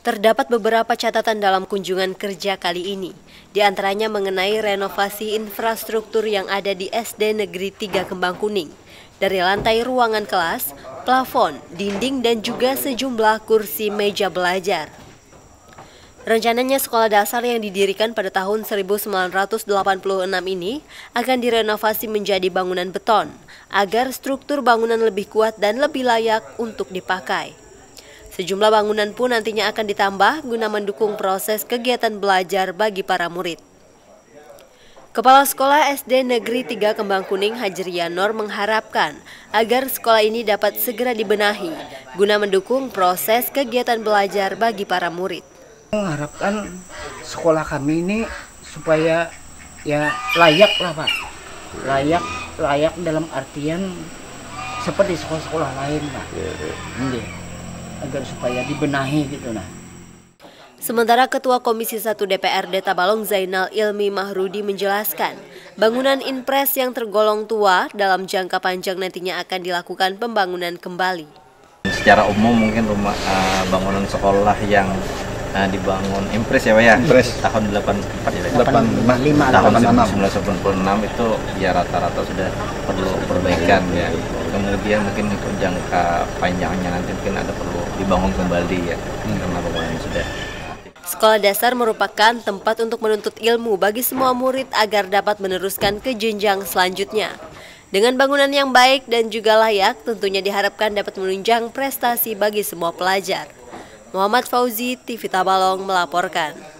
Terdapat beberapa catatan dalam kunjungan kerja kali ini, di antaranya mengenai renovasi infrastruktur yang ada di SD Negeri 3 Kembang Kuning, dari lantai ruangan kelas, plafon, dinding, dan juga sejumlah kursi meja belajar. Rencananya sekolah dasar yang didirikan pada tahun 1986 ini akan direnovasi menjadi bangunan beton, agar struktur bangunan lebih kuat dan lebih layak untuk dipakai. Sejumlah bangunan pun nantinya akan ditambah guna mendukung proses kegiatan belajar bagi para murid. Kepala Sekolah SD Negeri 3 Kembang Kuning Hajrianor mengharapkan agar sekolah ini dapat segera dibenahi guna mendukung proses kegiatan belajar bagi para murid. Mengharapkan sekolah kami ini supaya ya layak lah Pak. Layak layak dalam artian seperti sekolah-sekolah lain Pak. Ya, ya agar supaya dibenahi gitu nah. Sementara Ketua Komisi 1 DPRD Tabalong Zainal Ilmi Mahrudi menjelaskan, bangunan Inpres yang tergolong tua dalam jangka panjang nantinya akan dilakukan pembangunan kembali. Secara umum mungkin rumah uh, bangunan sekolah yang uh, dibangun Impres ya Pak ya? Impres. Tahun 84 ya? 85. Tahun 1996 itu ya rata-rata sudah perlu perbaikan ya. Kemudian mungkin untuk jangka panjangnya nanti mungkin ada perlu dibangun kembali ya. Hmm. Karena bangunan sudah Sekolah dasar merupakan tempat untuk menuntut ilmu bagi semua murid agar dapat meneruskan ke jenjang selanjutnya. Dengan bangunan yang baik dan juga layak, tentunya diharapkan dapat menunjang prestasi bagi semua pelajar. Muhammad Fauzi, TV Tabalong melaporkan.